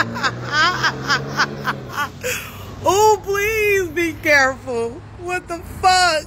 oh, please be careful. What the fuck?